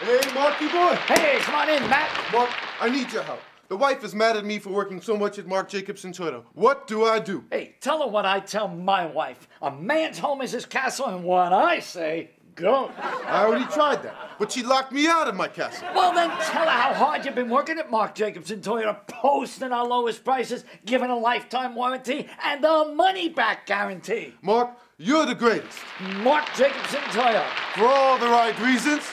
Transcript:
Hey, Marky boy. Hey, come on in, Matt. Mark, I need your help. The wife is mad at me for working so much at Mark Jacobson Toyota. What do I do? Hey, tell her what I tell my wife. A man's home is his castle, and what I say goes. I already tried that, but she locked me out of my castle. Well, then tell her how hard you've been working at Mark Jacobson Toyota, posting our lowest prices, giving a lifetime warranty, and a money back guarantee. Mark, you're the greatest. Mark Jacobson Toyota. For all the right reasons.